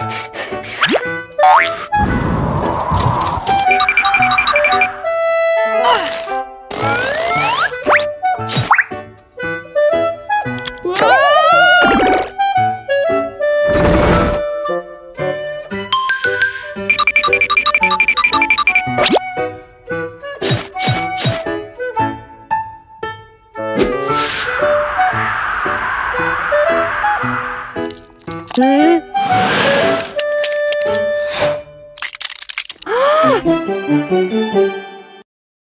응? どんどんどんどんどん。